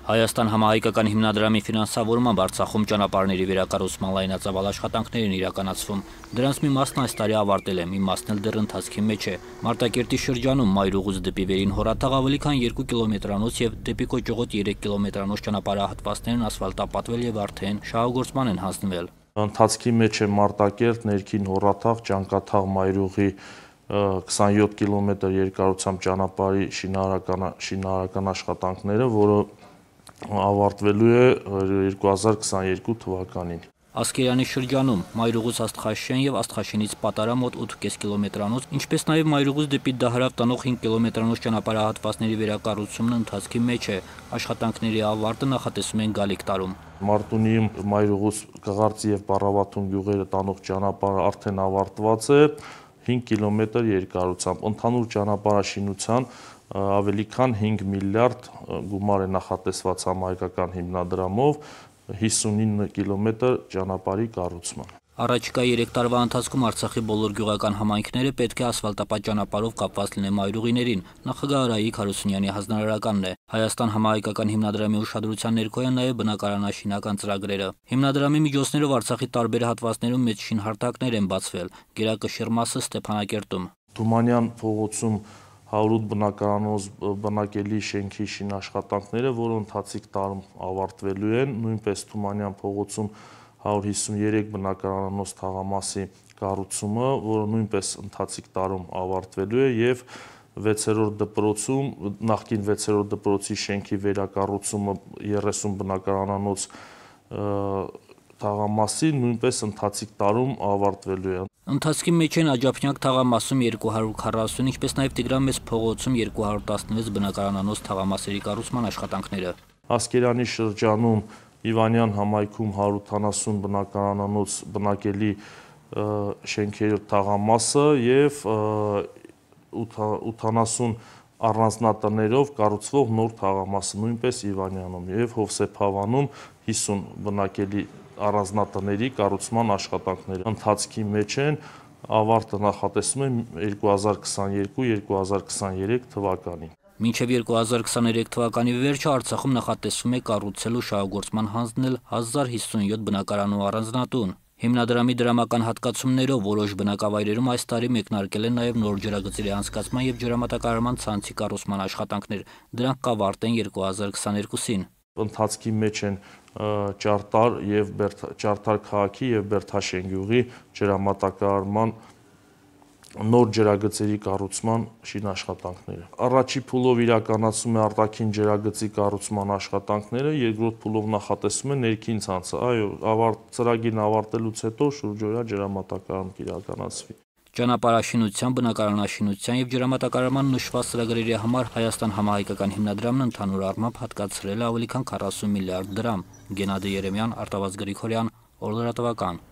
Հայաստան համահայկական հիմնադրամի ֆինանսավորմամբ Արցախում ճանապարհների վերակառուցման լայնածավալ աշխատանքներ են իրականացվում։ Դրանց մի մասն այս տարի ավարտել է, մի մասն էլ դեռ ընթացքի մեջ է։ Մարտակերտի շրջանում Մայրուղուց դեպի Վերին հորաթաղ ավելի քան 2 կիլոմետրանոց եւ դեպի Կոճղոտ 3 կիլոմետրանոց ճանապարհահատվածներն ասֆալտապատվել եւ արդեն շահագործման են հանձնվել։ Ընթացքի մեջ է Մարտակերտ, Ներքին հորաթաղ, Ճանկաթաղ, Մայրուղի 27 կիլոմետր երկարությամբ ճանապարհի շինարարական շինարարական աշխատանքները, որը ավարտվելու է 2022 թվականին։ Ասկերյանի շրջանում Մայրուղուց Աստղաշեն եւ Աստղաշենից Պատարա մոտ 8.5 կիլոմետրանոց, ինչպես նաեւ Մայրուղուց դեպի Դահրավ տանող 5 կիլոմետրանոց ճանապարհահատվածների վերակառուցումն ընթացքի մեջ է։ Աշխատանքների ավարտը նախատեսում են գալիք տարում։ Մարտունիում Մայրուղուց Կղարծի եւ Պարավաթուն գյուղերը տանող ճանապարհը արդեն ավարտված է 5 կիլոմետր երկարությամբ։ Ընդհանուր ճանապարհաշինության ավելի քան 5 միլիարդ գումար է նախատեսված համահայկական հիմնադրամով 59 կիլոմետր ճանապարհի կառուցման։ Առաջիկա 3 տարվա ընթացքում Արցախի բոլոր գյուղական համայնքները պետք է ասֆալտապատ ճանապարհով կապված լինեն մայրուղիներին։ Նախագահ Արայիկ Հարությունյանի հանձնարարականն է։ Հայաստան համահայկական հիմնադրամի ուշադրության ներքո են նաև բնակարանաշինական ծրագրերը։ Հիմնադրամի միջոցներով Արցախի տարբեր հատվածներում մեծ շինհարթակներ են բացվել։ Գերակշիռ մասը Ստեփանակերտում։ Թումանյան փողոցում 108 բնակարանոց բնակելի շենքի շինաշխատանքները, որը ընթացիկ տարում ավարտվելու են, նույնպես Թումանյան փողոցում 153 բնակարանոց թաղամասի կառուցումը, որը նույնպես ընթացիկ տարում ավարտվելու է եւ 6-րդ դպրոցում նախկին 6-րդ դպրոցի շենքի վերակառուցումը 30 բնակարանանոց թաղամասի նույնպես ընթացիկ տարում ավարտվելու է։ Ընթացքի մեջ են Աջափնյակ թաղամասում 240, ինչպես նաև Տիգրան մեծ փողոցում 216 բնակարանանոց թաղամասերի կառուցման աշխատանքները։ Ասկերանի շրջանում Իվանյան համայնքում 180 բնակարանանոց բնակելի շենքերի թաղամասը եւ 80 առանձնատներով կառուցվող նոր թաղամասը նույնպես Իվանյանում եւ Հովսեփ Հավանում 50 բնակելի առանձնատների կառուցման աշխատանքները ընթացքի մեջ են ավարտը նախատեսում են 2022-2023 թվականին։ Մինչև 2023 թվականի վերջը Արցախում նախատեսվում է կառուցել ու շահագործման հանձնել 1057 բնակարան ու առանձնատուն։ Հիմնադրամի դրամական հատկացումներով որոշ բնակավայրերում այս տարի մեկնարկել են նաև նոր ջրագծերի անցկացման եւ ջրամատակարարման ցանցի կառուցման աշխատանքներ։ Դրանք կավարտեն 2022-ին ընթացքի մեջ են Ճարտար եւ Ճարտար քաղաքի եւ Բերթաշեն գյուղի ջրամատակարարման նոր ջրագծերի կառուցման շինաշխատանքները։ Առաջի փուլով իրականացում է արտաքին ջրագծի կառուցման աշխատանքները, երկրորդ փուլով նախատեսում է ներքին ցանցը։ Այո, ավարտ ծրագիրն ավարտելուց հետո շուրջօրյա ջրամատակարարում կիրականացվի։ Ճանապարհաշինության, բնակարանաշինության եւ ջրամատակարարման նշված ծրագրերի համար Հայաստան համահայկական հիմնադրամն ընդհանուր առմամբ հատկացրել է ավելի քան 40 միլիարդ դրամ։ Գենադի Երեմյան, Արտավազ Գրիգորյան, Օրլրատվական